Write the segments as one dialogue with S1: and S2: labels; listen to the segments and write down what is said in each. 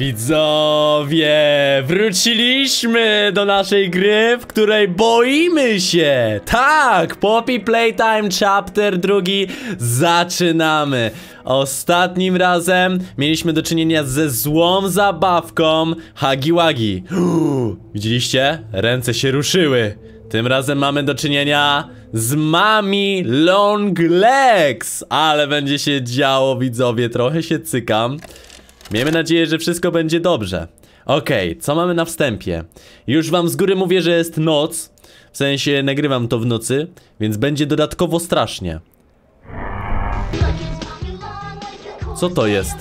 S1: Widzowie, wróciliśmy do naszej gry, w której boimy się. Tak, Poppy Playtime Chapter drugi zaczynamy. Ostatnim razem mieliśmy do czynienia ze złą zabawką Hagiwagi. Widzieliście? Ręce się ruszyły. Tym razem mamy do czynienia z Mami Long Legs. Ale będzie się działo, widzowie, trochę się cykam. Miejmy nadzieję, że wszystko będzie dobrze. Okej, co mamy na wstępie? Już wam z góry mówię, że jest noc. W sensie nagrywam to w nocy, więc będzie dodatkowo strasznie.
S2: Co to jest?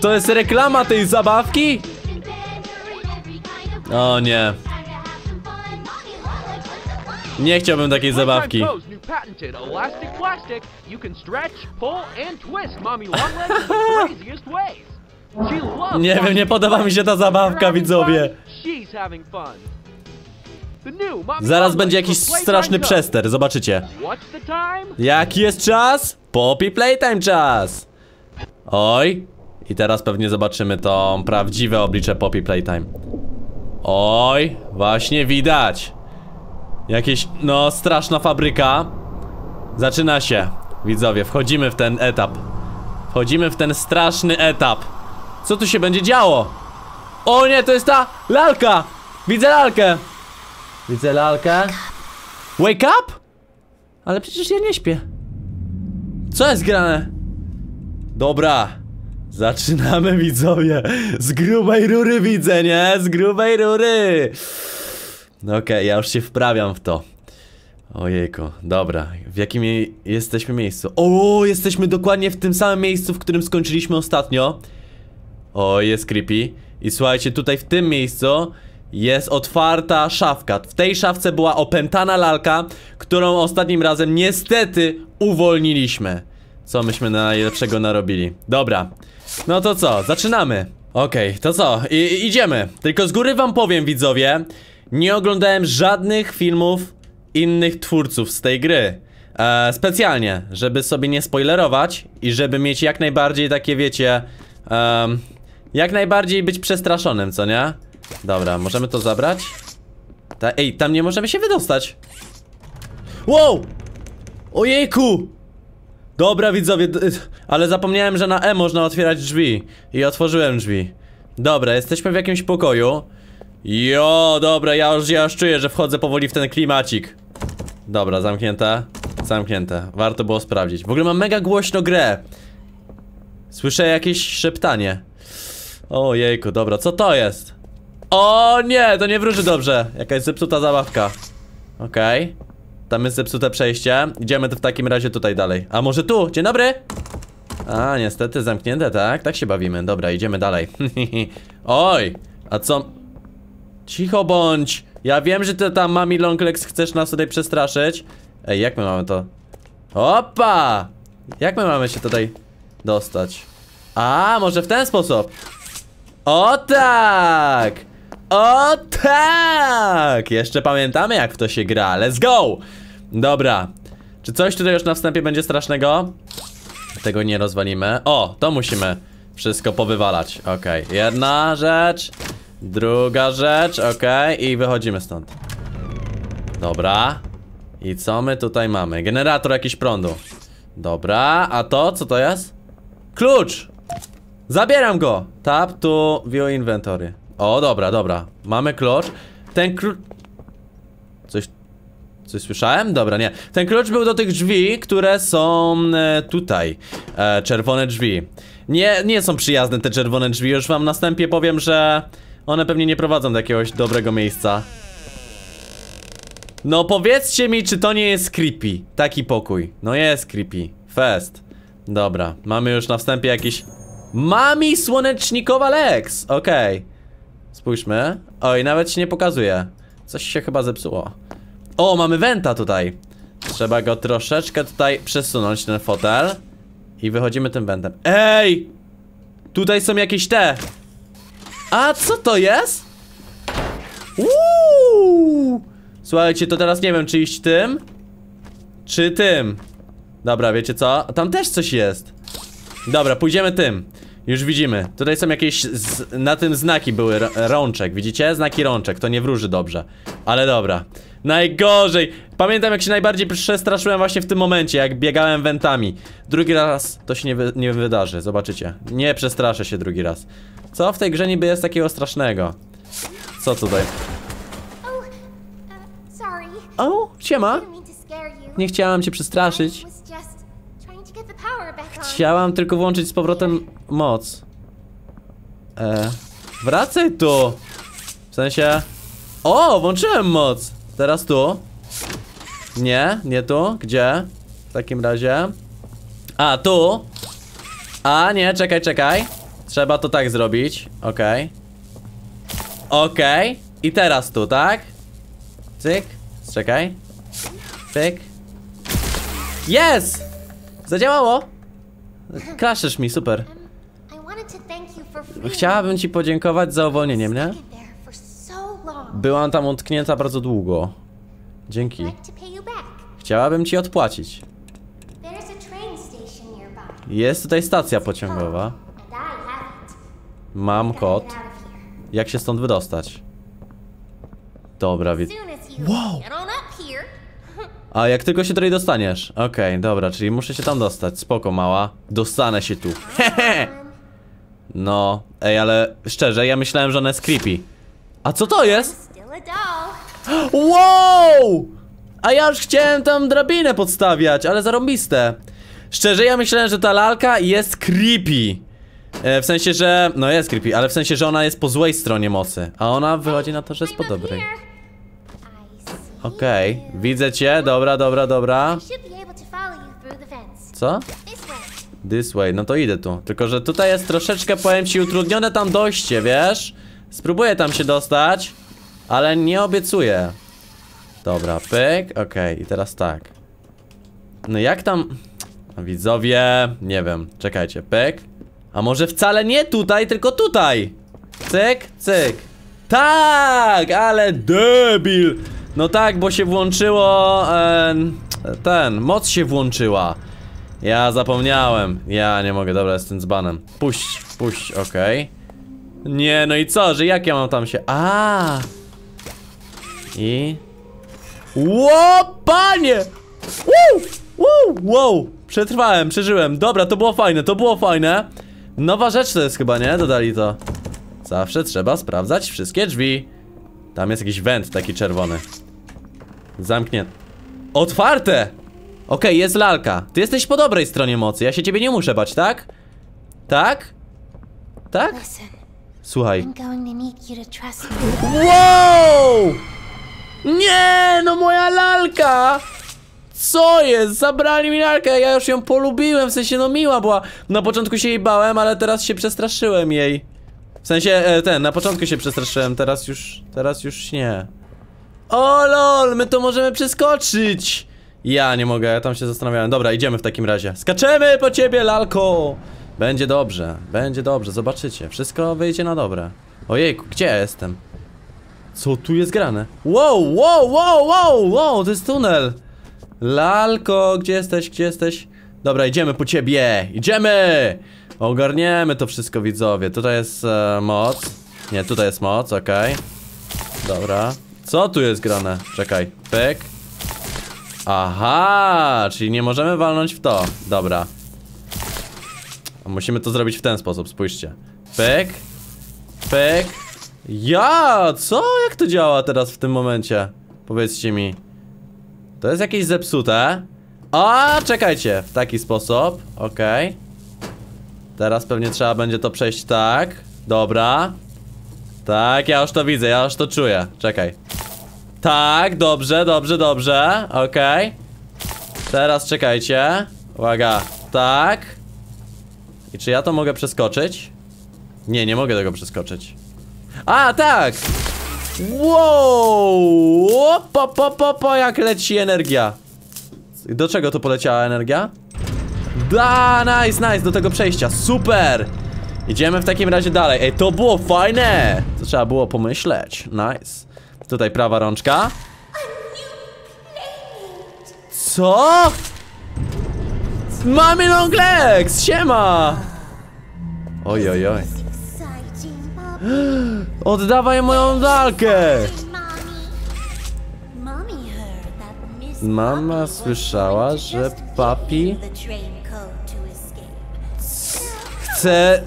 S1: To jest reklama tej zabawki? O nie.
S3: craziest ways. She loves
S1: Nie wiem, nie podoba mi się ta zabawka, widzowie. Zaraz będzie jakiś straszny przester, zobaczycie. Jaki jest czas? Poppy Playtime czas! Oj. I teraz pewnie zobaczymy to prawdziwe oblicze Poppy Playtime. Oj, właśnie widać. Jakieś, no, straszna fabryka. Zaczyna się. Widzowie, wchodzimy w ten etap. Wchodzimy w ten straszny etap. Co tu się będzie działo? O nie, to jest ta lalka! Widzę lalkę! Widzę lalkę. Wake up? Ale przecież ja nie śpię. Co jest grane? Dobra. Zaczynamy widzowie. Z grubej rury widzę, nie? Z grubej rury. No Okej, ja już się wprawiam w to. Ojejku, dobra. W jakim je jesteśmy miejscu? O, jesteśmy dokładnie w tym samym miejscu, w którym skończyliśmy ostatnio. O, jest creepy. I słuchajcie, tutaj w tym miejscu jest otwarta szafka. W tej szafce była opętana lalka, którą ostatnim razem niestety uwolniliśmy. Co myśmy najlepszego narobili. Dobra. No to co, zaczynamy. Okej, to co, I idziemy. Tylko z góry wam powiem, widzowie, nie oglądałem żadnych filmów innych twórców z tej gry. E, specjalnie, żeby sobie nie spoilerować i żeby mieć jak najbardziej takie, wiecie, em, jak najbardziej być przestraszonym, co nie? Dobra, możemy to zabrać? Ta, ej, tam nie możemy się wydostać. Wow! Ojejku! Dobra, widzowie, ale zapomniałem, że na E można otwierać drzwi. I otworzyłem drzwi. Dobra, jesteśmy w jakimś pokoju. Jo, dobra, ja już, ja już czuję, że wchodzę powoli w ten klimacik. Dobra, zamknięte. Zamknięte. Warto było sprawdzić. W ogóle mam mega głośno grę. Słyszę jakieś szeptanie. Ojejku, dobra, co to jest? O nie, to nie wróży dobrze. Jakaś zepsuta zabawka. Okej. Tam jest zepsute przejście. Idziemy w takim razie tutaj dalej. A może tu? Dzień dobry! A, niestety zamknięte, tak? Tak się bawimy. Dobra, idziemy dalej. Oj! A co? Cicho bądź! Ja wiem, że ty tam, mami Longlegs, chcesz nas tutaj przestraszyć. Ej, jak my mamy to? Opa! Jak my mamy się tutaj dostać? A, może w ten sposób? O tak! O tak! Jeszcze pamiętamy jak w to się gra. Let's go! Dobra. Czy coś tutaj już na wstępie będzie strasznego? Tego nie rozwalimy. O, to musimy wszystko powywalać. Okej, jedna rzecz. Druga rzecz, okej. I wychodzimy stąd. Dobra. I co my tutaj mamy? Generator jakiś prądu. Dobra, a to co to jest? Klucz! Zabieram go! Tap to view inventory. O, dobra, dobra. Mamy klucz. Ten klucz... Coś... Coś słyszałem? Dobra, nie. Ten klucz był do tych drzwi, które są e, tutaj. E, czerwone drzwi. Nie, nie są przyjazne te czerwone drzwi. Już wam na wstępie powiem, że one pewnie nie prowadzą do jakiegoś dobrego miejsca. No powiedzcie mi, czy to nie jest creepy. Taki pokój. No jest creepy. Fest. Dobra, mamy już na wstępie jakiś... Mami słonecznikowa Lex! Okej. Spójrzmy. Oj, nawet się nie pokazuje. Coś się chyba zepsuło. O, mamy Wenta tutaj. Trzeba go troszeczkę tutaj przesunąć, ten fotel. I wychodzimy tym Wentem. Ej! Tutaj są jakieś te. A co to jest? Uuu! Słuchajcie, to teraz nie wiem, czy iść tym, czy tym. Dobra, wiecie co? Tam też coś jest. Dobra, pójdziemy tym. Już widzimy. Tutaj są jakieś. Na tym znaki były rączek. Widzicie? Znaki rączek. To nie wróży dobrze. Ale dobra. Najgorzej. Pamiętam, jak się najbardziej przestraszyłem właśnie w tym momencie, jak biegałem wentami. Drugi raz to się nie, wy, nie wydarzy. Zobaczycie. Nie przestraszę się drugi raz. Co w tej grze niby jest takiego strasznego? Co tutaj?
S2: Oh, uh.
S1: O, siema. Nie chciałam cię przestraszyć. Chciałam tylko włączyć z powrotem moc. E, wracaj tu! W sensie... O, włączyłem moc! Teraz tu. Nie, nie tu. Gdzie? W takim razie. A, tu. A, nie, czekaj, czekaj. Trzeba to tak zrobić. Okej. Okej. I teraz tu, tak? Cyk. Czekaj. Cyk. Jest! Zadziałało! Kraszysz mi, super. Chciałabym ci podziękować za uwolnienie mnie. Byłam tam utknięta bardzo długo. Dzięki. Chciałabym ci odpłacić. Jest tutaj stacja pociągowa. Mam kod. Jak się stąd wydostać? Dobra,
S2: you
S1: Wow. A jak tylko się tutaj dostaniesz. Okej, dobra, czyli muszę się tam dostać. Spoko, mała. Dostanę się tu. Hehe! No, ej, ale szczerze, ja myślałem, że ona jest creepy. A co to jest? Wow! A ja już chciałem tam drabinę podstawiać, ale zarąbiste. Szczerze, ja myślałem, że ta lalka jest creepy. E, w sensie, że. No jest creepy, ale w sensie, że ona jest po złej stronie mocy. A ona wychodzi na to, że jest po dobrej. Okej,
S2: you.
S1: widzę cię, dobra, dobra, dobra. Co?
S2: This way.
S1: This way, no to idę tu. Tylko, że tutaj jest troszeczkę, powiem ci, utrudnione tam dojście, wiesz? Spróbuję tam się dostać, ale nie obiecuję. Dobra, pyk, okej, i teraz tak. No jak tam... Widzowie, nie wiem, czekajcie, pyk. A może wcale nie tutaj, tylko tutaj. Cyk, cyk. Tak, ale debil. No tak, bo się włączyło... Ten, moc się włączyła. Ja zapomniałem. Ja nie mogę, dobra, jestem dzbanem. Puść, puść, okej. Nie, no i co, że jak ja mam tam się... A. I... Ło, panie! Woo! Woo! Wow! Przetrwałem, przeżyłem. Dobra, to było fajne, to było fajne. Nowa rzecz to jest chyba, nie? Dodali to. Zawsze trzeba sprawdzać wszystkie drzwi. Tam jest jakiś węd taki czerwony. Zamknięty. Otwarte! Okej, jest lalka. Ty jesteś po dobrej stronie mocy. Ja się ciebie nie muszę bać, tak? Tak? Tak? Słuchaj. Wow! Nie, no moja lalka! Co jest? Zabrali mi lalkę, ja już ją polubiłem, w sensie no miła była. Na początku się jej bałem, ale teraz się przestraszyłem jej. W sensie, e, ten, na początku się przestraszyłem, teraz już, teraz już nie. O lol, my to możemy przeskoczyć! Ja nie mogę, ja tam się zastanawiałem. Dobra, idziemy w takim razie. Skaczemy po ciebie, lalko! Będzie dobrze, będzie dobrze, zobaczycie. Wszystko wyjdzie na dobre. Ojejku, gdzie ja jestem? Co tu jest grane? Wow, wow, wow, wow, wow, to jest tunel. Lalko, gdzie jesteś, gdzie jesteś? Dobra, idziemy po ciebie, idziemy! Ogarniemy to wszystko, widzowie. Tutaj jest e, moc. Nie, tutaj jest moc, okej. Dobra. Co tu jest grane? Czekaj, pyk. Aha, czyli nie możemy walnąć w to. Dobra. Musimy to zrobić w ten sposób, spójrzcie. Pyk. Pyk. Ja, co? Jak to działa teraz w tym momencie? Powiedzcie mi. To jest jakieś zepsute. A, czekajcie, w taki sposób. Okej. Teraz pewnie trzeba będzie to przejść tak. Dobra. Tak, ja już to widzę, ja już to czuję. Czekaj. Tak, dobrze, dobrze, dobrze. Okej. Teraz czekajcie. Uwaga. Tak. I czy ja to mogę przeskoczyć? Nie, nie mogę tego przeskoczyć. A, tak! Wow! Po, po, po, po, jak leci energia. Do czego to poleciała energia? Da, nice, nice, do tego przejścia, super! Idziemy w takim razie dalej. Ej, to było fajne! To trzeba było pomyśleć, nice. Tutaj prawa rączka. Co? Mamy long legs, siema! Oj, oj, oj. Oddawaj moją
S2: Miss
S1: Mama słyszała, że papi chce...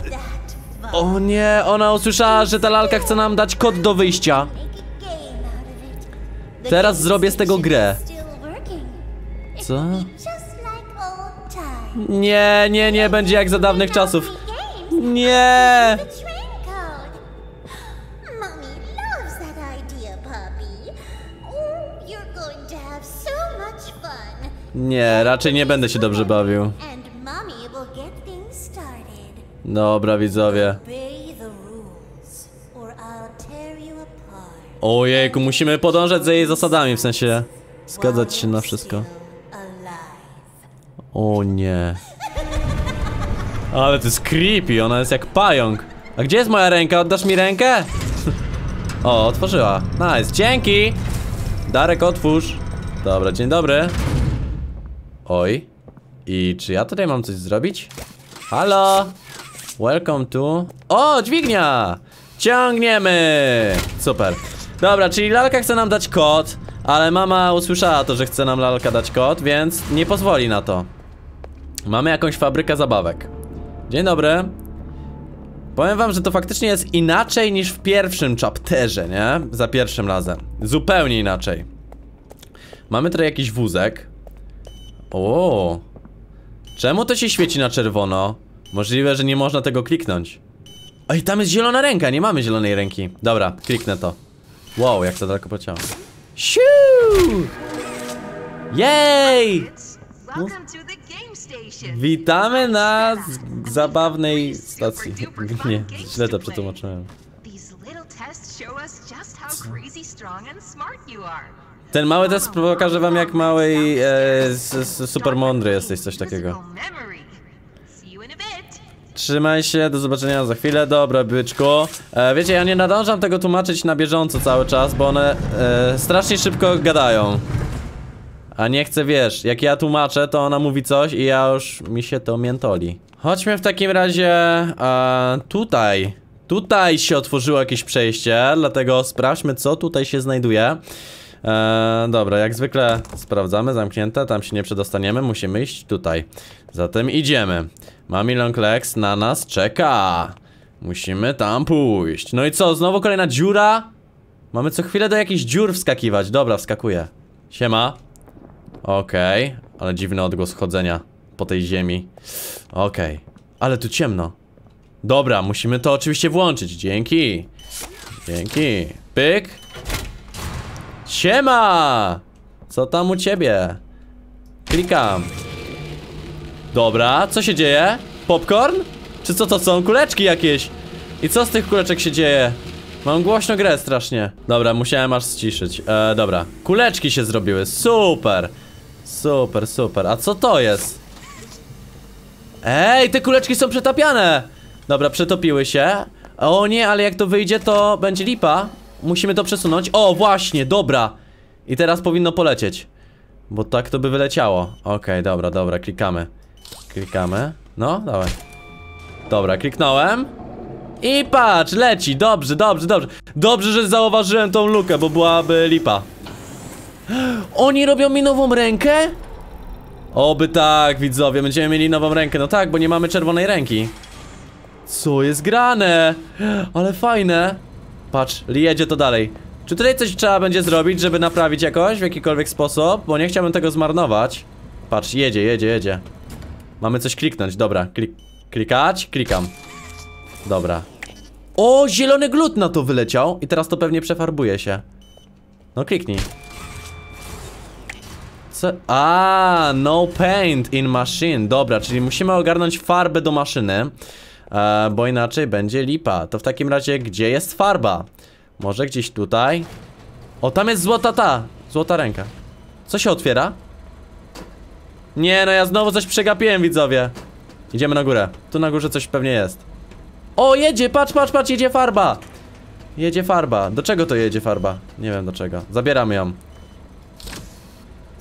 S1: O nie, ona usłyszała, że ta lalka chce nam dać kod do wyjścia. Teraz zrobię z tego grę. Co? Nie, nie, nie, będzie jak za dawnych czasów. Nie! Nie, raczej nie będę się dobrze bawił. Dobra, widzowie. Ojejku, musimy podążać za jej zasadami, w sensie... Zgadzać się na wszystko. O nie. Ale to jest creepy, ona jest jak pająk. A gdzie jest moja ręka? Oddasz mi rękę? O, otworzyła. Nice, dzięki! Darek, otwórz. Dobra, dzień dobry. Oj. I czy ja tutaj mam coś zrobić? Halo? Welcome to... O, dźwignia! Ciągniemy! Super. Dobra, czyli lalka chce nam dać kod, ale mama usłyszała to, że chce nam lalka dać kod, więc nie pozwoli na to. Mamy jakąś fabrykę zabawek. Dzień dobry. Powiem wam, że to faktycznie jest inaczej niż w pierwszym chapterze, nie? Za pierwszym razem. Zupełnie inaczej. Mamy tutaj jakiś wózek. O. Czemu to się świeci na czerwono? Możliwe, że nie można tego kliknąć. Oj, tam jest zielona ręka, nie mamy zielonej ręki. Dobra, kliknę to. Wow, jak to daleko poleciało. Siu! Jej!
S4: Welcome to the game station.
S1: Witamy na zabawnej stacji. Nie, źle to przetłumaczyłem. Ten mały test pokaże wam jak mały i e, super mądry jesteś, coś takiego. Trzymaj się, do zobaczenia za chwilę, dobra byczku. E, wiecie, ja nie nadążam tego tłumaczyć na bieżąco cały czas, bo one e, strasznie szybko gadają. A nie chcę, wiesz, jak ja tłumaczę, to ona mówi coś i ja już mi się to miętoli. Chodźmy w takim razie e, tutaj. Tutaj się otworzyło jakieś przejście, dlatego sprawdźmy co tutaj się znajduje. E, dobra, jak zwykle sprawdzamy, zamknięte, tam się nie przedostaniemy, musimy iść tutaj. Zatem idziemy. Mami Longlegs na nas czeka. Musimy tam pójść. No i co, znowu kolejna dziura? Mamy co chwilę do jakichś dziur wskakiwać. Dobra, wskakuję. Siema. Okej, ale dziwny odgłos chodzenia po tej ziemi. Okej, ale tu ciemno. Dobra, musimy to oczywiście włączyć. Dzięki. Dzięki. Pyk. Siema! Co tam u ciebie? Klikam. Dobra, co się dzieje? Popcorn? Czy co to są? Kuleczki jakieś? I co z tych kuleczek się dzieje? Mam głośno grę strasznie. Dobra, musiałem aż ściszyć. E, dobra. Kuleczki się zrobiły. Super. Super, super. A co to jest? Ej, te kuleczki są przetapiane! Dobra, przetopiły się. O nie, ale jak to wyjdzie, to będzie lipa. Musimy to przesunąć. O, właśnie, dobra. I teraz powinno polecieć. Bo tak to by wyleciało. Okej, dobra, dobra, klikamy. Klikamy. No, dawaj. Dobra, kliknąłem. I patrz, leci. Dobrze, dobrze, dobrze. Dobrze, że zauważyłem tą lukę, bo byłaby lipa. Oni robią mi nową rękę? Oby tak, widzowie, będziemy mieli nową rękę. No tak, bo nie mamy czerwonej ręki. Co jest grane? Ale fajne. Patrz, jedzie to dalej. Czy tutaj coś trzeba będzie zrobić, żeby naprawić jakoś w jakikolwiek sposób? Bo nie chciałbym tego zmarnować. Patrz, jedzie, jedzie, jedzie. Mamy coś kliknąć, dobra. Klik klikać? Klikam. Dobra. O, zielony glut na to wyleciał i teraz to pewnie przefarbuje się. No kliknij. Co? A, no paint in machine. Dobra, czyli musimy ogarnąć farbę do maszyny. E, bo inaczej będzie lipa. To w takim razie, gdzie jest farba? Może gdzieś tutaj? O, tam jest złota ta. Złota ręka. Co się otwiera? Nie, no ja znowu coś przegapiłem, widzowie. Idziemy na górę. Tu na górze coś pewnie jest. O, jedzie, patrz, patrz, patrz, jedzie farba. Jedzie farba. Do czego to jedzie farba? Nie wiem do czego. Zabieramy ją.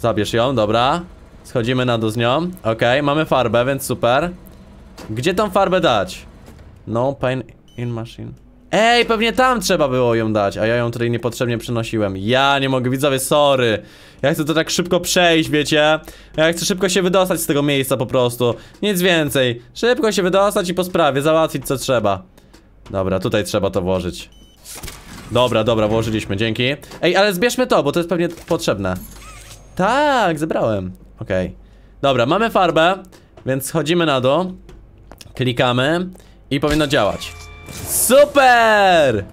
S1: Zabierz ją, dobra. Schodzimy na dół z nią. Okej, mamy farbę, więc super. Gdzie tą farbę dać? No pain in machine. Ej, pewnie tam trzeba było ją dać, a ja ją tutaj niepotrzebnie przenosiłem. Ja nie mogę, widzowie, sorry. Ja chcę to tak szybko przejść, wiecie? Ja chcę szybko się wydostać z tego miejsca po prostu. Nic więcej. Szybko się wydostać i po sprawie, załatwić co trzeba. Dobra, tutaj trzeba to włożyć. Dobra, dobra, włożyliśmy, dzięki. Ej, ale zbierzmy to, bo to jest pewnie potrzebne. Tak, zebrałem. Okej. Dobra, mamy farbę, więc schodzimy na dół. Klikamy i powinno działać. Super!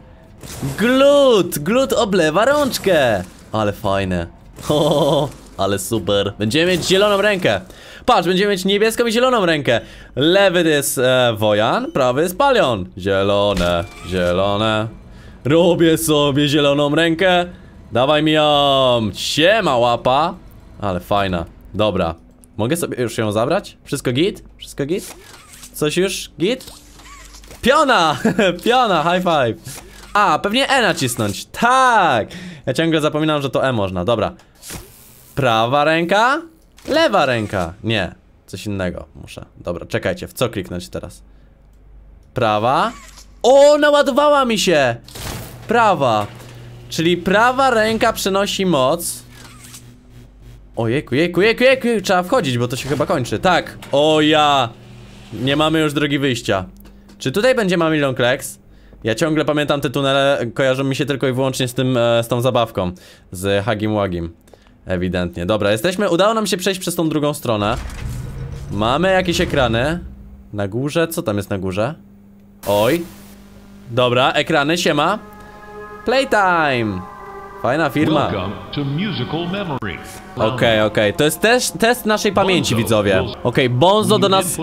S1: Glut! Glut oblewa rączkę! Ale fajne. Ho, ale super. Będziemy mieć zieloną rękę. Patrz, będziemy mieć niebieską i zieloną rękę. Lewy jest e, Wojan, prawy jest Palion. Zielone, zielone. Robię sobie zieloną rękę. Dawaj mi ją. Siema łapa. Ale fajna. Dobra. Mogę sobie już ją zabrać? Wszystko git? Wszystko git? Coś już git? Piona! Piona, high five. A, pewnie E nacisnąć. Tak! Ja ciągle zapominam, że to E można. Dobra. Prawa ręka? Lewa ręka. Nie. Coś innego muszę. Dobra, czekajcie. W co kliknąć teraz? Prawa. O, naładowała mi się! Prawa. Czyli prawa ręka przenosi moc. Ojejku, jejku, jejku, jejku, trzeba wchodzić, bo to się chyba kończy. Tak. O ja. Nie mamy już drogi wyjścia. Czy tutaj będzie Mamilon Klex? Ja ciągle pamiętam te tunele, kojarzą mi się tylko i wyłącznie z tym, e, z tą zabawką. Z Hagim Wagim. Ewidentnie. Dobra, jesteśmy, udało nam się przejść przez tą drugą stronę. Mamy jakieś ekrany. Na górze, co tam jest na górze? Oj. Dobra, ekrany, siema. Playtime. Fajna firma.
S5: Musical Memory.
S1: Okej, okej, to jest też test naszej pamięci, widzowie. Okej, Bonzo do nas...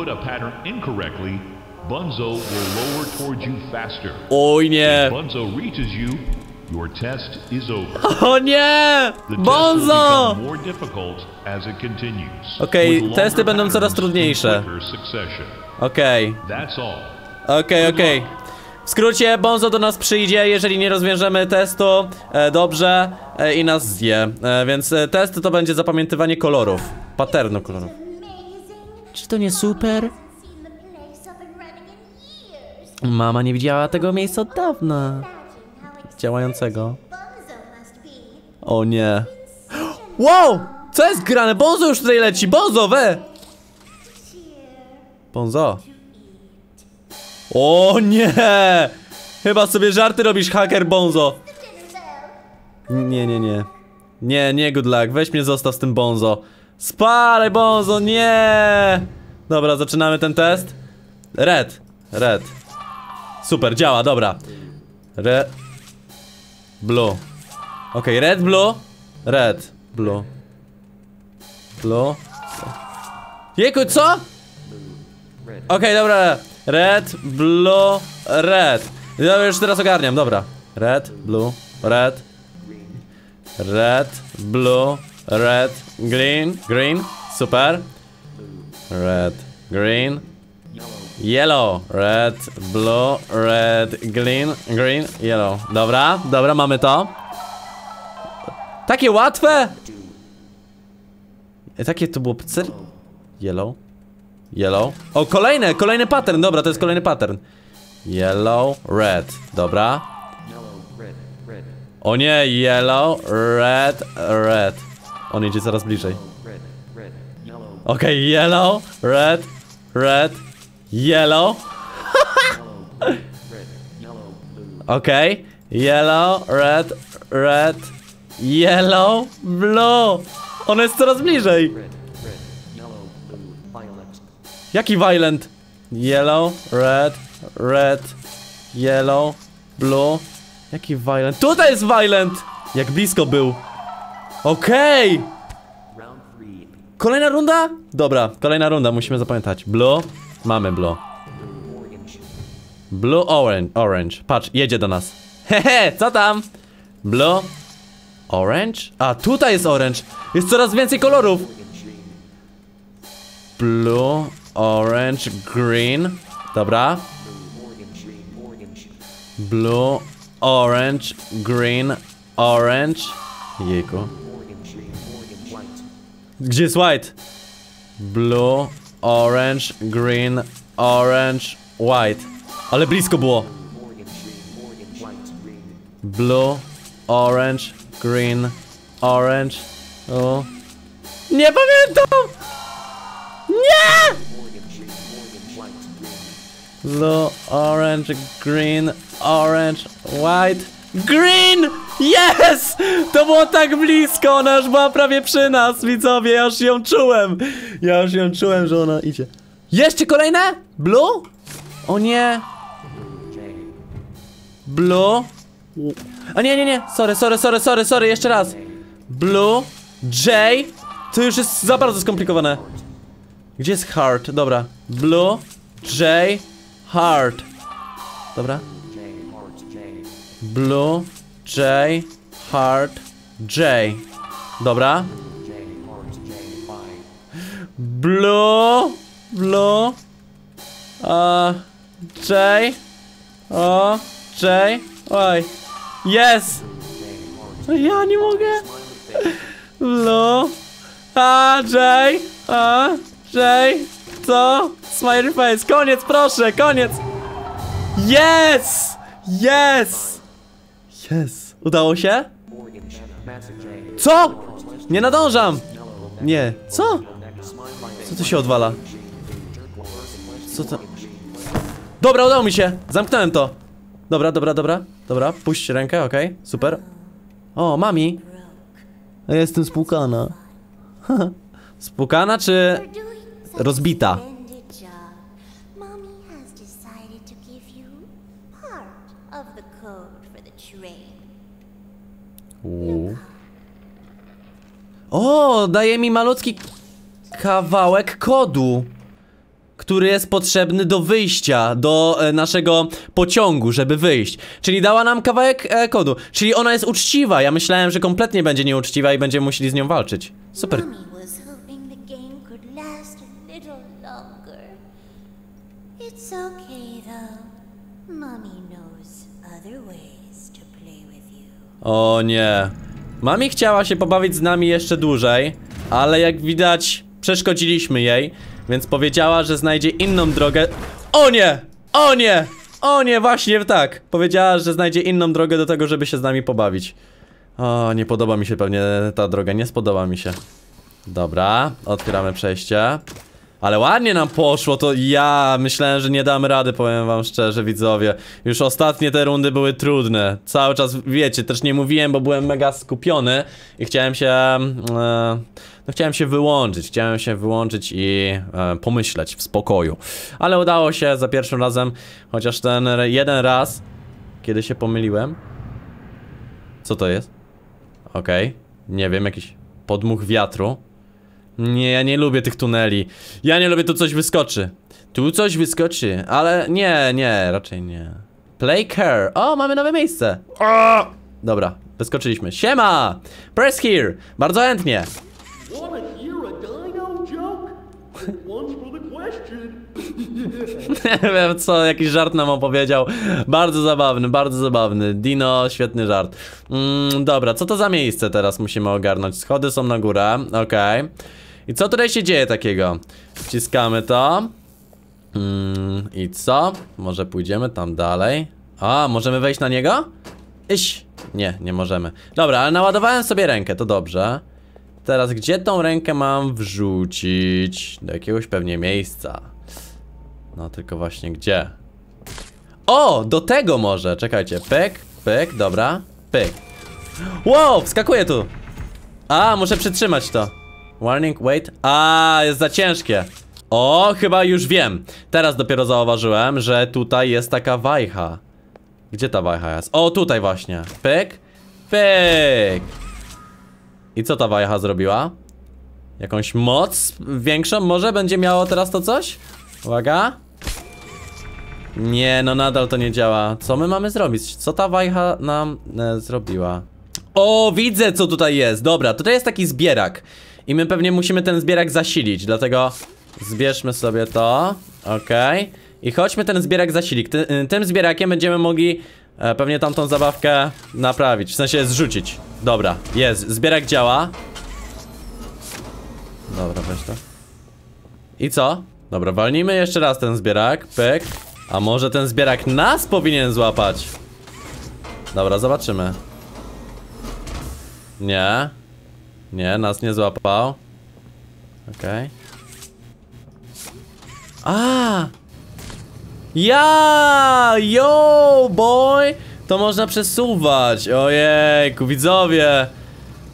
S1: Oj nie! O nie! Bonzo! Okej,
S5: with
S1: testy będą coraz trudniejsze.
S5: quicker succession.
S1: Okej,
S5: all.
S1: okej, okej. W skrócie, Bonzo do nas przyjdzie, jeżeli nie rozwiążemy testu e, dobrze e, i nas zje. E, więc e, test to będzie zapamiętywanie kolorów. Paternu kolorów. Czy to nie super? Mama nie widziała tego miejsca od dawna. Działającego. O nie. Wow! Co jest grane? Bonzo już tutaj leci! Bonzo, we! Bonzo. O nie! Chyba sobie żarty robisz, haker Bonzo. Nie, nie, nie. Nie, nie, good luck. Weź mnie zostaw z tym Bonzo. Spalaj Bonzo, nie! Dobra, zaczynamy ten test. Red. Red. Super, działa, dobra. Red. Blue. Okej, red, blue. Red, blue. Blue. Jejku, co? Okej, dobra. Red, blue, red. Ja już teraz ogarniam, dobra. Red, blue, red. Red, blue, red, green, green. Super. Red, green. Yellow, red, blue, red, green, green, yellow. Dobra, dobra, mamy to. Takie łatwe! Takie to było. Yellow. Yellow. O, kolejne, kolejny pattern, dobra, to jest kolejny pattern. Yellow, red, dobra. O nie, yellow, red, red. On idzie coraz bliżej. Okej, yellow, red, red, yellow. Okej, yellow, red, red, yellow, blue. On jest coraz bliżej. Jaki violent? Yellow, red, red, yellow, blue. Jaki violent? Tutaj jest violent! Jak blisko był. Okej! Kolejna runda? Dobra, kolejna runda, musimy zapamiętać. Blue, mamy blue. Blue, orange, orange. Patrz, jedzie do nas. Hehe, co tam? Blue, orange? A, tutaj jest orange. Jest coraz więcej kolorów. Blue, orange, green. Dobra. Blue, orange, green, orange. Jejku. Gdzie jest white? Blue, orange, green, orange, white. Ale blisko było. Blue, orange, green, orange. O. Nie pamiętam! Nie! Blue, orange, green, orange, white, green! Yes! To było tak blisko, ona już była prawie przy nas, widzowie, ja już ją czułem. Ja już ją czułem, że ona idzie. Jeszcze kolejne? Blue? O nie. Blue. A nie, nie, nie. Sorry, sorry, sorry, sorry, sorry, jeszcze raz. Blue. J. To już jest za bardzo skomplikowane. Gdzie jest heart? Dobra. Blue. J. Heart. Dobra. Blue. J. Heart. J. Dobra. Blue. Blue. Uh, J. O. J. Oj. Yes. Ja nie mogę. Blue. A, J. A, J. Co? Smiley face. Koniec, proszę, koniec. Yes! Yes! Yes. Udało się? Co? Nie nadążam. Nie. Co? Co tu się odwala? Co to? Dobra, udało mi się. Zamknąłem to. Dobra, dobra, dobra. Dobra, puść rękę, okej. Super. O, mami. Ja jestem spłukana. spłukana czy... Rozbita.
S2: a splendid job. Mommy has decided to give you part of the code for the train.
S1: U. O, daje mi malutki kawałek kodu, który jest potrzebny do wyjścia, do e, naszego pociągu, żeby wyjść. Czyli dała nam kawałek e, kodu. Czyli ona jest uczciwa. Ja myślałem, że kompletnie będzie nieuczciwa i będziemy musieli z nią walczyć. Super. O nie. Mami chciała się pobawić z nami jeszcze dłużej, ale jak widać przeszkodziliśmy jej, więc powiedziała, że znajdzie inną drogę. O nie! O nie! O nie, właśnie tak. Powiedziała, że znajdzie inną drogę do tego, żeby się z nami pobawić. O, nie podoba mi się pewnie ta droga, nie spodoba mi się. Dobra, otwieramy przejście. Ale ładnie nam poszło, to ja myślałem, że nie damy rady, powiem wam szczerze, widzowie. Już ostatnie te rundy były trudne. Cały czas, wiecie, też nie mówiłem, bo byłem mega skupiony i chciałem się... E, no chciałem się wyłączyć, chciałem się wyłączyć i e, pomyśleć w spokoju. Ale udało się za pierwszym razem, chociaż ten jeden raz, kiedy się pomyliłem. Co to jest? Okej, nie wiem, jakiś podmuch wiatru. Nie, ja nie lubię tych tuneli. Ja nie lubię, tu coś wyskoczy. Tu coś wyskoczy, ale nie, nie, raczej nie. Play care. O, mamy nowe miejsce. O! Dobra, wyskoczyliśmy. Siema! Press here. Bardzo chętnie. Nie wiem co, jakiś żart nam opowiedział. Bardzo zabawny, bardzo zabawny. Dino, świetny żart. Mm, dobra, co to za miejsce teraz musimy ogarnąć? Schody są na górę, okej. I co tutaj się dzieje takiego? Wciskamy to. Mm, I co? Może pójdziemy tam dalej? A, możemy wejść na niego? Iś! Nie, nie możemy. Dobra, ale naładowałem sobie rękę, to dobrze. Teraz gdzie tą rękę mam wrzucić? Do jakiegoś pewnie miejsca. No tylko właśnie gdzie? O! Do tego może! Czekajcie. Pyk, pyk, dobra. Pyk. Wow! Wskakuję tu! A, muszę przytrzymać to. Warning, wait. A, jest za ciężkie. O, chyba już wiem. Teraz dopiero zauważyłem, że tutaj jest taka wajcha. Gdzie ta wajcha jest? O, tutaj właśnie. Pyk, pyk. I co ta wajcha zrobiła? Jakąś moc większą? Może będzie miało teraz to coś? Uwaga. Nie, no nadal to nie działa. Co my mamy zrobić? Co ta wajcha nam e, zrobiła? O, widzę co tutaj jest. Dobra, tutaj jest taki zbierak. I my pewnie musimy ten zbierak zasilić, dlatego zbierzmy sobie to. Okej. I chodźmy ten zbierak zasilić. Ty, y, tym zbierakiem będziemy mogli e, pewnie tamtą zabawkę naprawić. W sensie zrzucić. Dobra, jest. Zbierak działa. Dobra, weź to. I co? Dobra, walnijmy jeszcze raz ten zbierak. Pyk. A może ten zbierak nas powinien złapać? Dobra, zobaczymy. Nie. Nie, nas nie złapał. Okej. A! Ja! Yo, boy! To można przesuwać. Ojejku, widzowie.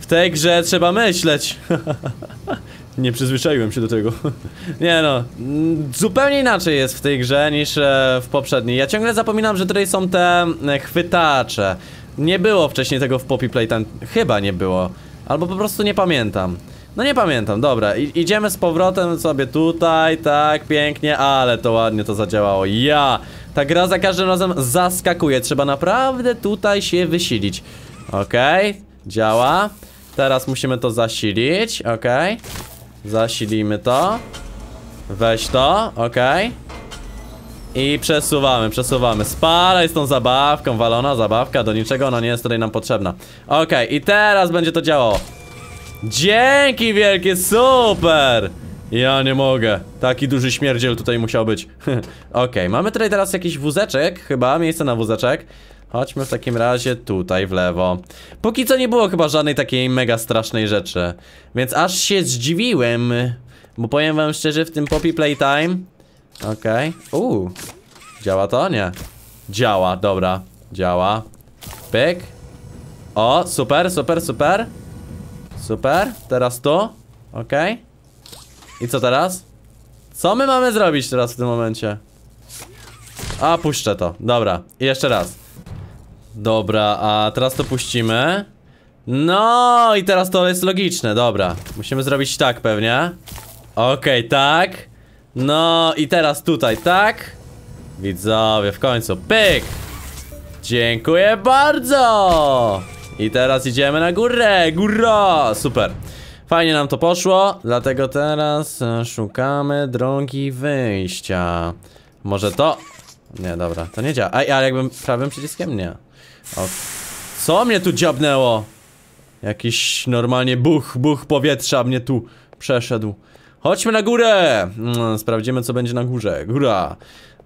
S1: W tej grze trzeba myśleć. Nie przyzwyczaiłem się do tego. Nie no, mm, zupełnie inaczej jest w tej grze niż e, w poprzedniej. Ja ciągle zapominam, że tutaj są te e, chwytacze. Nie było wcześniej tego w Poppy Playtime. Chyba nie było. Albo po prostu nie pamiętam. No nie pamiętam, dobra. I, idziemy z powrotem sobie tutaj, tak, pięknie, ale to ładnie to zadziałało. Ja! Ta gra za każdym razem zaskakuje. Trzeba naprawdę tutaj się wysilić. Okej, działa. Teraz musimy to zasilić, okej. Zasilimy to. Weź to, okej. I przesuwamy, przesuwamy. Spalaj z tą zabawką, walona zabawka, do niczego ona nie jest tutaj nam potrzebna. Okej, i teraz będzie to działało. Dzięki wielkie, super! Ja nie mogę. Taki duży śmierdziel tutaj musiał być. Okej, mamy tutaj teraz jakiś wózeczek, chyba, miejsce na wózeczek. Chodźmy w takim razie tutaj w lewo. Póki co nie było chyba żadnej takiej mega strasznej rzeczy. Więc aż się zdziwiłem. Bo powiem wam szczerze, w tym Poppy Playtime. Okej. Uuu. Działa to? Nie. Działa, dobra. Działa. Pyk. O, super, super, super. Super. Teraz tu. Okej. I co teraz? Co my mamy zrobić teraz w tym momencie? A, puszczę to. Dobra. I jeszcze raz. Dobra, a teraz to puścimy. No i teraz to jest logiczne, dobra. Musimy zrobić tak pewnie. Okej, tak. No i teraz tutaj, tak. Widzowie, w końcu. Pyk! Dziękuję bardzo! I teraz idziemy na górę, góra! Super. Fajnie nam to poszło, dlatego teraz e, szukamy drogi wyjścia. Może to? Nie, dobra, to nie działa. Aj, ale jakbym prawym przyciskiem? Nie. O. Co mnie tu dziabnęło? Jakiś normalnie buch, buch powietrza mnie tu przeszedł. Chodźmy na górę! Mm, sprawdzimy co będzie na górze. Góra.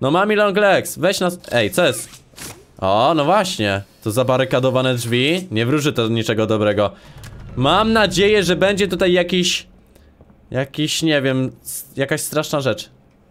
S1: No mami long legs, weź nas... Ej, co jest? O, no właśnie. To zabarykadowane drzwi. Nie wróży to niczego dobrego. Mam nadzieję, że będzie tutaj jakiś... Jakiś, nie wiem, jakaś straszna rzecz.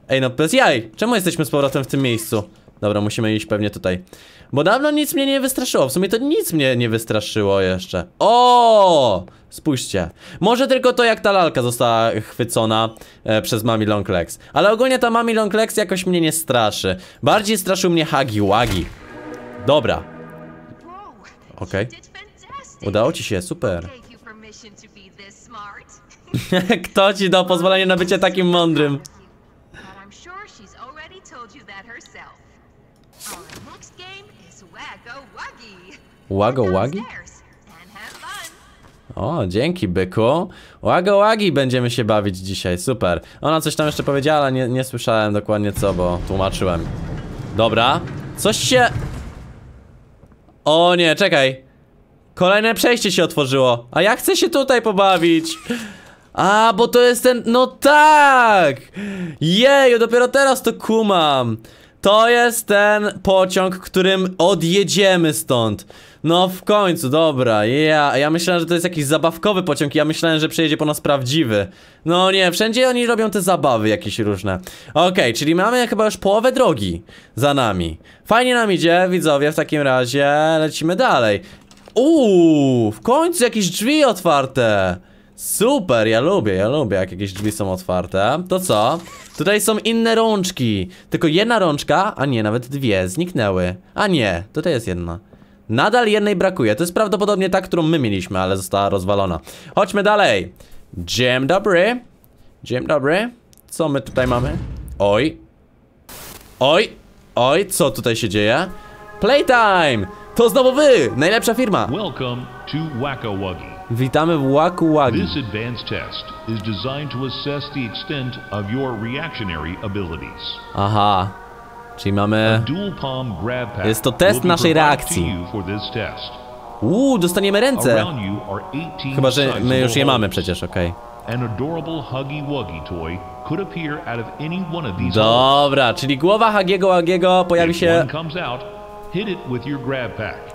S1: Ej, no bez jaj! Czemu jesteśmy z powrotem w tym miejscu? Dobra, musimy iść pewnie tutaj. Bo dawno nic mnie nie wystraszyło. W sumie to nic mnie nie wystraszyło jeszcze. O! Spójrzcie. Może tylko to, jak ta lalka została chwycona e, przez Mami Long Legs. Ale ogólnie ta Mami Long Legs jakoś mnie nie straszy. Bardziej straszył mnie Hagi Wagi. Dobra. Okej.
S4: Fantastic.
S1: Udało ci się, super. Kto ci dał pozwolenie na bycie takim mądrym? Łago
S4: fun.
S1: O, dzięki byku. Łago Łagi będziemy się bawić dzisiaj, super. Ona coś tam jeszcze powiedziała, ale nie, nie słyszałem dokładnie co, bo tłumaczyłem. Dobra, coś się... O nie, czekaj. Kolejne przejście się otworzyło, a ja chcę się tutaj pobawić. A, bo to jest ten... No tak! Jeju, dopiero teraz to kumam. To jest ten pociąg, którym odjedziemy stąd. No w końcu, dobra, ja, ja myślałem, że to jest jakiś zabawkowy pociąg ja myślałem, że przyjedzie po nas prawdziwy. No nie, wszędzie oni robią te zabawy jakieś różne. Okej, czyli mamy chyba już połowę drogi za nami. Fajnie nam idzie, widzowie, w takim razie lecimy dalej. Uuu, w końcu jakieś drzwi otwarte. Super, ja lubię, ja lubię jak jakieś drzwi są otwarte. To co? Tutaj są inne rączki. Tylko jedna rączka, a nie, nawet dwie, zniknęły. A nie, tutaj jest jedna. Nadal jednej brakuje. To jest prawdopodobnie ta, którą my mieliśmy, ale została rozwalona. Chodźmy dalej. Dzień dobry. Dzień dobry. Co my tutaj mamy? Oj. Oj. Oj, co tutaj się dzieje? Playtime! To znowu wy! Najlepsza firma!
S5: Welcome to Wacka Wuggy.
S1: Witamy w Waku Wagi.
S5: This advanced test is designed to assess the extent of your reactionary abilities.
S1: Aha. Czyli mamy... Jest to test naszej reakcji. Uuu, dostaniemy ręce.
S5: Around you are 18
S1: Chyba, że my już je mamy przecież, okej.
S5: Holes.
S1: Dobra, czyli głowa Hagiego Łagiego pojawi się...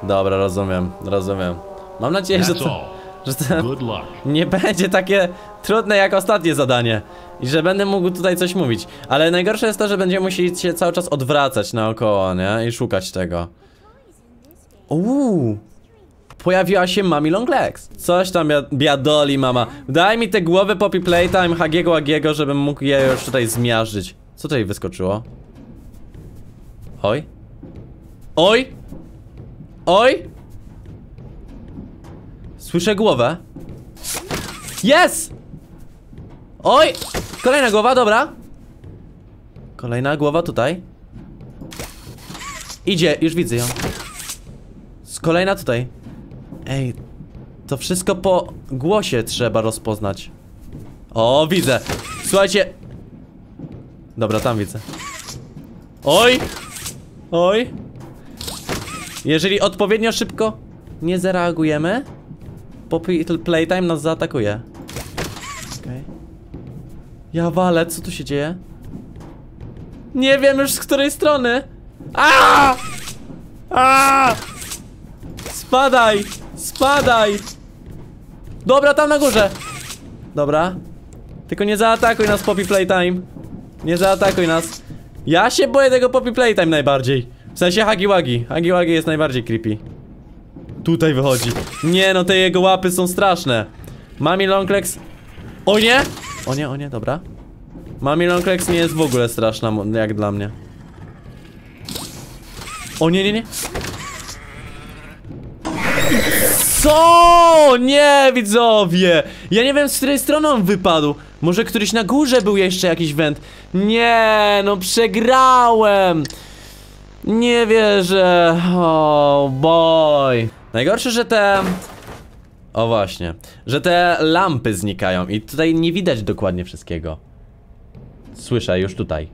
S1: Dobra, rozumiem, rozumiem. Mam nadzieję, że to. Że to nie będzie takie trudne jak ostatnie zadanie. I że będę mógł tutaj coś mówić. Ale najgorsze jest to, że będziemy musieli się cały czas odwracać naokoło, nie? I szukać tego. Uuu. Pojawiła się Mami Long Legs. Coś tam bia- biadoli, mama. Daj mi te głowy Poppy Playtime Hagiego Łagiego, żebym mógł je już tutaj zmiażdżyć. Co tutaj wyskoczyło? Oj. Oj! Oj! Słyszę głowę. Jest! Oj! Kolejna głowa, dobra. Kolejna głowa tutaj. Idzie, już widzę ją. Z kolejna tutaj. Ej, to wszystko po głosie trzeba rozpoznać. O, widzę. Słuchajcie. Dobra, tam widzę. Oj! Oj! Jeżeli odpowiednio szybko nie zareagujemy, Poppy Playtime nas zaatakuje. Okej. Ja walę, co tu się dzieje? Nie wiem już z której strony. A! A! Spadaj! Spadaj! Dobra, tam na górze. Dobra. Tylko nie zaatakuj nas, Poppy Playtime. Nie zaatakuj nas. Ja się boję tego Poppy Playtime najbardziej. W sensie Hagi Wagi. Hagi Wagi jest najbardziej creepy. Tutaj wychodzi. Nie no, te jego łapy są straszne. Mami Longlegs. O nie! O nie, o nie, dobra. Mami Longlegs nie jest w ogóle straszna, jak dla mnie. O nie, nie, nie. Co? Nie, widzowie! Ja nie wiem, z której strony on wypadł. Może któryś na górze był jeszcze jakiś węd. Nie, no przegrałem. Nie wierzę. Oh boy. Najgorsze, że te... O właśnie. Że te lampy znikają i tutaj nie widać dokładnie wszystkiego. Słyszę już tutaj.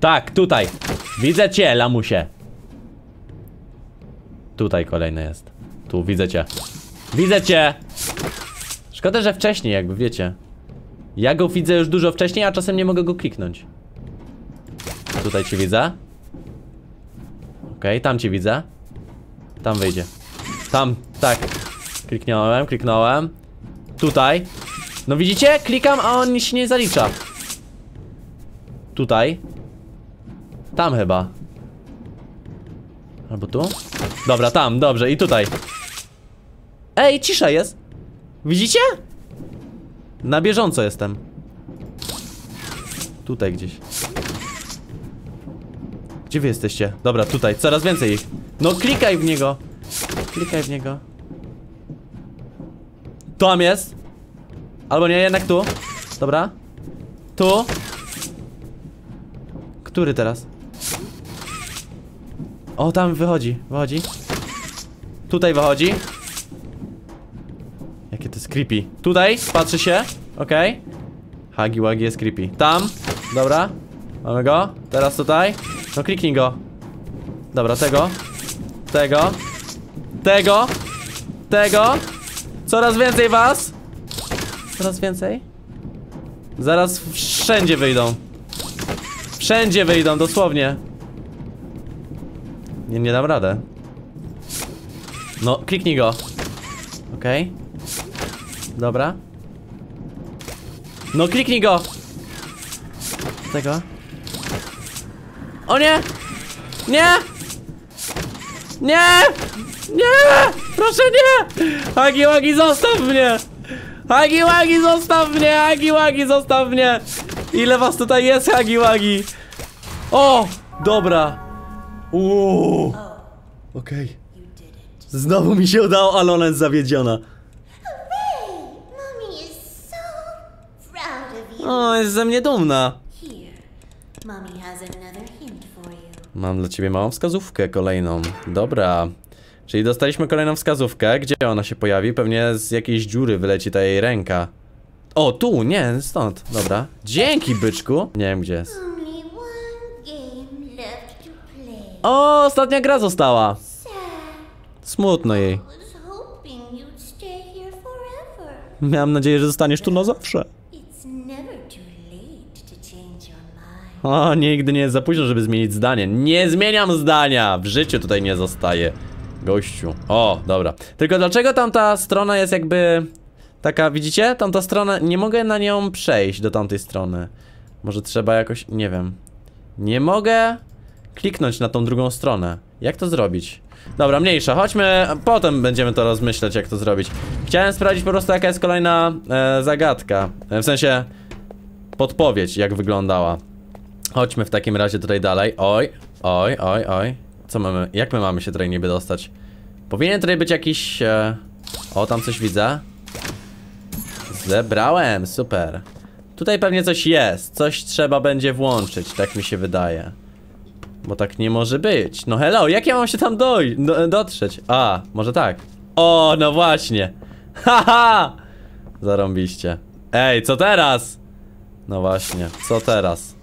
S1: Tak, tutaj. Widzę cię, lamusie. Tutaj kolejny jest. Tu, widzę cię. Widzę cię! Szkoda, że wcześniej, jakby wiecie. Ja go widzę już dużo wcześniej, a czasem nie mogę go kliknąć. Tutaj cię widzę. Okej, tam cię widzę. Tam wyjdzie. Tam, tak. Kliknąłem, kliknąłem. Tutaj. No widzicie? Klikam, a on się nie zalicza. Tutaj. Tam chyba. Albo tu? Dobra, tam, dobrze, i tutaj. Ej, cisza jest. Widzicie? Na bieżąco jestem. Tutaj gdzieś. Gdzie wy jesteście? Dobra, tutaj, coraz więcej ich. No klikaj w niego. Klikaj w niego. Tam jest. Albo nie, jednak tu. Dobra. Tu. Który teraz? O, tam wychodzi, wychodzi. Tutaj wychodzi. Jakie to jest creepy. Tutaj, patrzy się. Okej. Hagi Wagi jest creepy. Tam. Dobra. Mamy go. Teraz tutaj. No kliknij go. Dobra, tego. Tego. Tego. Tego. Coraz więcej was. Coraz więcej. Zaraz wszędzie wyjdą. Wszędzie wyjdą, dosłownie. Nie, nie dam radę. No, kliknij go. Okej. Dobra. No, kliknij go. Tego. O nie! Nie! Nie! Nie! Proszę nie! Hagi Wagi, zostaw mnie! Hagi Wagi, zostaw mnie! Hagi Wagi, zostaw mnie! Ile was tutaj jest, Hagi Wagi? O! Dobra. Uuu. Okej. Znowu mi się udało, ale ona jest zawiedziona. O, jest ze mnie dumna. Mam dla ciebie małą wskazówkę kolejną. Dobra. Czyli dostaliśmy kolejną wskazówkę. Gdzie ona się pojawi? Pewnie z jakiejś dziury wyleci ta jej ręka. O, tu, nie, stąd. Dobra. Dzięki, byczku. Nie wiem, gdzie jest. O, ostatnia gra została. Smutno jej. Miałem nadzieję, że zostaniesz tu na zawsze. O, nigdy nie jest za późno, żeby zmienić zdanie. Nie zmieniam zdania! W życiu tutaj nie zostaje. Gościu. O, dobra. Tylko dlaczego tamta strona jest jakby... Taka, widzicie? Tamta strona... Nie mogę na nią przejść do tamtej strony. Może trzeba jakoś... Nie wiem. Nie mogę kliknąć na tą drugą stronę. Jak to zrobić? Dobra, mniejsza. Chodźmy... Potem będziemy to rozmyślać, jak to zrobić. Chciałem sprawdzić po prostu, jaka jest kolejna e, zagadka. E, w sensie... Podpowiedź, jak wyglądała. Chodźmy w takim razie tutaj dalej. Oj, oj, oj, oj. Co mamy? Jak my mamy się tutaj niby dostać? Powinien tutaj być jakiś... E... O, tam coś widzę. Zebrałem, super. Tutaj pewnie coś jest. Coś trzeba będzie włączyć, tak mi się wydaje. Bo tak nie może być. No hello, jak ja mam się tam doj do dotrzeć? A, może tak. O, no właśnie. Haha! Zarąbiście. Ej, co teraz? No właśnie, co teraz?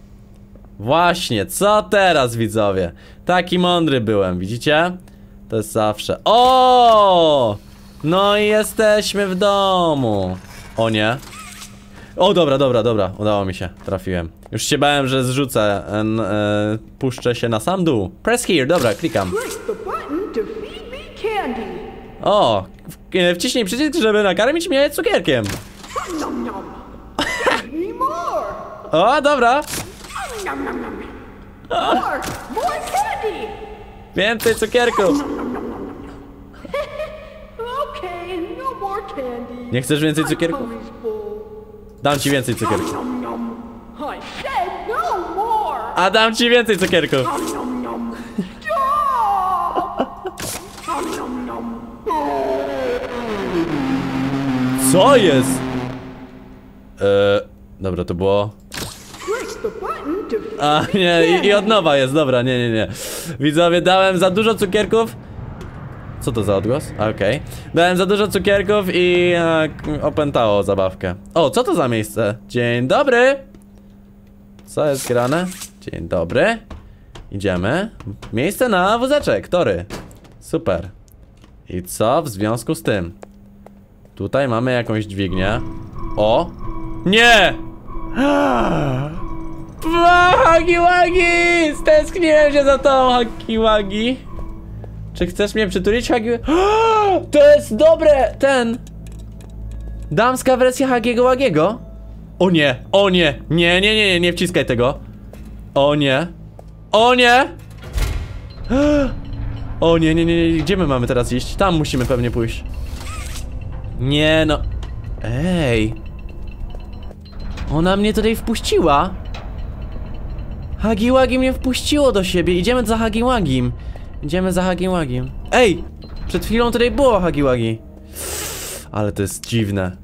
S1: Właśnie, co teraz widzowie? Taki mądry byłem, widzicie? To jest zawsze. O! No i jesteśmy w domu. O nie. O dobra, dobra, dobra, udało mi się, trafiłem. Już się bałem, że zrzucę, en, e, puszczę się na sam dół. Press here, dobra, klikam. O, e, wciśnij przycisk, żeby nakarmić mnie cukierkiem. O, dobra,
S6: Nom nom nom. More, more candy.
S1: więcej cukierków.
S6: Okay, no more candy.
S1: Nie chcesz więcej cukierków? Dam ci więcej cukierków.
S6: No more.
S1: A dam ci więcej cukierków. Co jest? Eee, dobra, to było...
S6: Press the button to feed
S1: A, nie, i, i od nowa jest, dobra, nie, nie, nie. Widzowie, dałem za dużo cukierków. Co to za odgłos? Okej. Dałem za dużo cukierków i e, opętało zabawkę. O, co to za miejsce? Dzień dobry. Co jest grane? Dzień dobry. Idziemy. Miejsce na wózeczek, tory. Super. I co w związku z tym? Tutaj mamy jakąś dźwignię. O! Nie! Hagiwagi! Stęskniłem się za tą Hagiwagi. Czy chcesz mnie przytulić Hagiwagi? To jest dobre! Ten! Damska wersja Hagiego Wagiego? O nie, o nie, nie, nie, nie, nie, nie wciskaj tego. O nie. O nie! O nie, nie, nie, nie, gdzie my mamy teraz iść? Tam musimy pewnie pójść. Nie no. Ej. Ona mnie tutaj wpuściła. Hagiwagi mnie wpuściło do siebie. Idziemy za Hagiwagim. Idziemy za Hagiwagim. Ej! Przed chwilą tutaj było Hagiwagi. Ale to jest dziwne.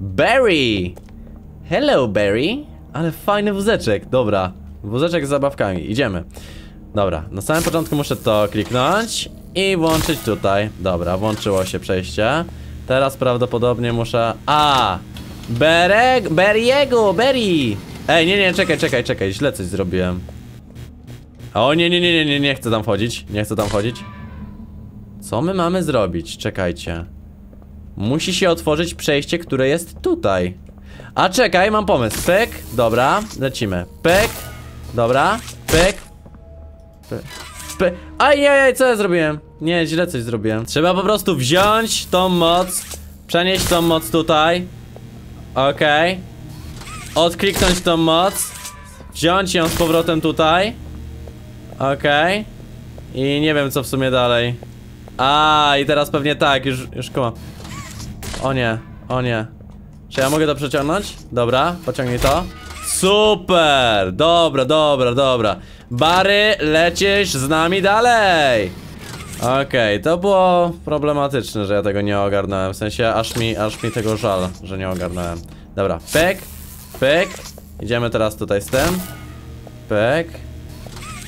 S1: Barry! Hello, Barry. Ale fajny wózeczek. Dobra. Wózeczek z zabawkami. Idziemy. Dobra. Na samym początku muszę to kliknąć i włączyć tutaj. Dobra, włączyło się przejście. Teraz prawdopodobnie muszę... A! Bereg... Berry'ego! Berry! Ej, nie, nie, czekaj, czekaj, czekaj. Źle coś zrobiłem. O, nie, nie, nie, nie, nie, nie chcę tam wchodzić. Nie chcę tam wchodzić. Co my mamy zrobić? Czekajcie. Musi się otworzyć przejście, które jest tutaj. A czekaj, mam pomysł. Pyk, dobra, lecimy. Pyk, dobra, pyk. Pyk. pyk. Ajajaj, co ja zrobiłem? Nie, źle coś zrobiłem. Trzeba po prostu wziąć tą moc, przenieść tą moc tutaj. Okej. Odkliknąć tą moc. Wziąć ją z powrotem tutaj. Okej. I nie wiem co w sumie dalej. A i teraz pewnie tak, już, już kuma. O nie, o nie. Czy ja mogę to przeciągnąć? Dobra, pociągnij to. Super! Dobra, dobra, dobra. Bary, lecisz z nami dalej! Okej, to było problematyczne, że ja tego nie ogarnąłem. W sensie, aż mi, aż mi tego żal, że nie ogarnąłem. Dobra, pyk, pyk. Idziemy teraz tutaj z tym. Pyk.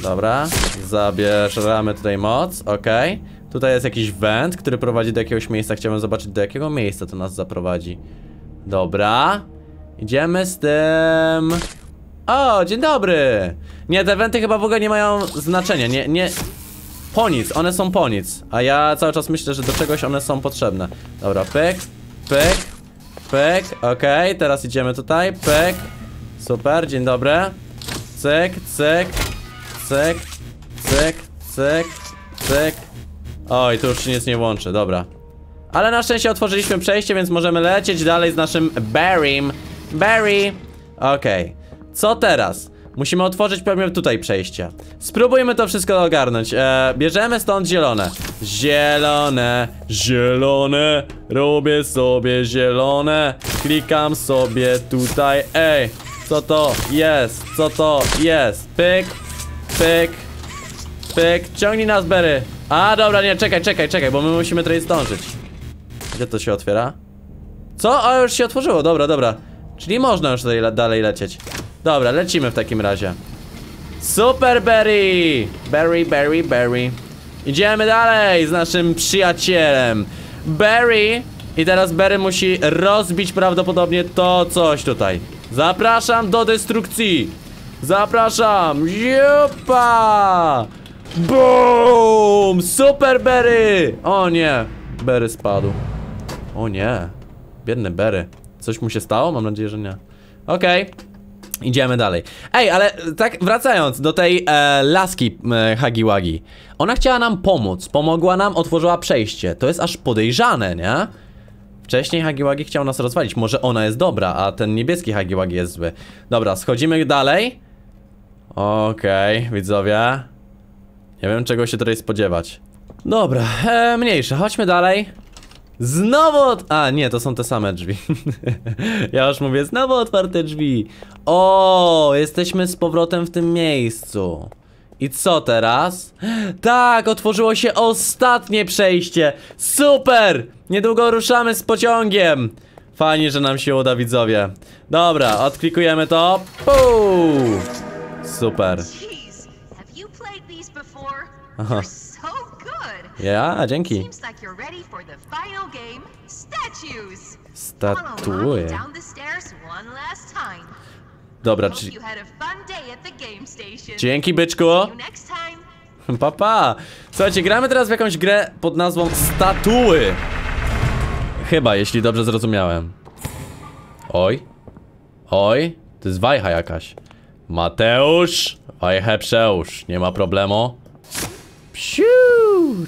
S1: Dobra, zabierzemy tutaj moc, okej. Tutaj jest jakiś węd, który prowadzi do jakiegoś miejsca. Chciałbym zobaczyć, do jakiego miejsca to nas zaprowadzi. Dobra. Idziemy z tym... O, dzień dobry! Nie, te wenty chyba w ogóle nie mają znaczenia, nie, nie... Po nic, one są po nic. A ja cały czas myślę, że do czegoś one są potrzebne. Dobra, pyk, pyk, pyk, okej, teraz idziemy tutaj, pyk. Super, dzień dobry. Cyk, cyk, cyk, cyk, cyk, cyk. Oj, tu już się nic nie włączy, dobra. Ale na szczęście otworzyliśmy przejście, więc możemy lecieć dalej z naszym Barrym. Barry! Okej. Co teraz? Musimy otworzyć pewnie tutaj przejście. Spróbujmy to wszystko ogarnąć. E, bierzemy stąd zielone. Zielone, zielone. Robię sobie zielone. Klikam sobie tutaj. Ej, co to jest? Co to jest? Pyk, pyk, pyk. Ciągnij nas, Berry. A, dobra, nie, czekaj, czekaj, czekaj, bo my musimy tutaj zdążyć. Gdzie to się otwiera? Co? A już się otworzyło, dobra, dobra. Czyli można już tutaj le dalej lecieć. Dobra, lecimy w takim razie. Super Berry! Berry, Berry, Berry. Idziemy dalej z naszym przyjacielem. Berry. I teraz Berry musi rozbić prawdopodobnie to coś tutaj. Zapraszam do destrukcji. Zapraszam. Jupa! Boom! Super Berry! O nie, Berry spadł. O nie, biedny Berry. Coś mu się stało? Mam nadzieję, że nie. Okej. Idziemy dalej. Ej, ale tak wracając do tej e, laski e, Hagiwagi. Ona chciała nam pomóc, pomogła nam, otworzyła przejście. To jest aż podejrzane, nie? Wcześniej Hagiwagi chciał nas rozwalić. Może ona jest dobra, a ten niebieski Hagiwagi jest zły. Dobra, schodzimy dalej. Okej, widzowie. Nie wiem czego się tutaj spodziewać. Dobra, e, mniejsze, chodźmy dalej. Znowu ot... A, nie, to są te same drzwi. ja już mówię, znowu otwarte drzwi. O, jesteśmy z powrotem w tym miejscu. I co teraz? Tak, otworzyło się ostatnie przejście. Super! Niedługo ruszamy z pociągiem. Fajnie, że nam się uda, widzowie. Dobra, odklikujemy to. Puu! Super. Aha. Ja, dzięki.
S4: Time.
S1: Dobra,
S4: Hope
S1: czy...
S4: you had a fun day at the game station.
S1: Dzięki, byczku. Papa. Pa. Słuchajcie, gramy teraz w jakąś grę pod nazwą Statuły. Chyba, jeśli dobrze zrozumiałem. Oj. Oj. To jest wajcha jakaś. Mateusz. Wajchę przełóż. Nie ma problemu. Psiu.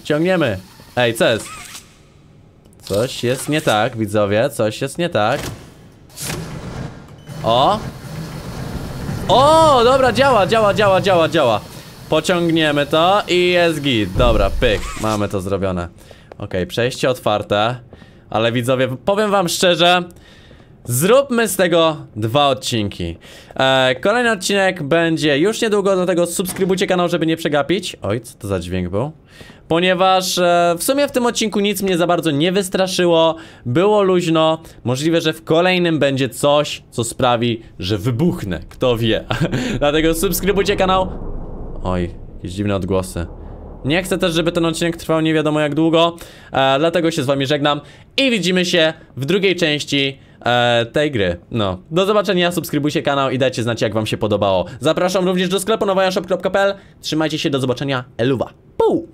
S1: Ciągniemy. Ej, co jest? Coś jest nie tak, widzowie. Coś jest nie tak. O. O, dobra, działa, działa, działa, działa, działa. Pociągniemy to i jest git. Dobra, pyk, mamy to zrobione. Okej, przejście otwarte. Ale widzowie, powiem wam szczerze, Zróbmy z tego dwa odcinki. E, kolejny odcinek będzie już niedługo, dlatego subskrybujcie kanał, żeby nie przegapić. Oj, co to za dźwięk był? Ponieważ e, w sumie w tym odcinku nic mnie za bardzo nie wystraszyło, było luźno. Możliwe, że w kolejnym będzie coś, co sprawi, że wybuchnę. Kto wie. dlatego subskrybujcie kanał. Oj, jakieś dziwne odgłosy. Nie chcę też, żeby ten odcinek trwał nie wiadomo jak długo, e, dlatego się z wami żegnam i widzimy się w drugiej części e, tej gry. No, do zobaczenia, subskrybujcie kanał i dajcie znać jak wam się podobało. Zapraszam również do sklepu nowajanshop.pl Trzymajcie się, do zobaczenia, eluwa. Puu!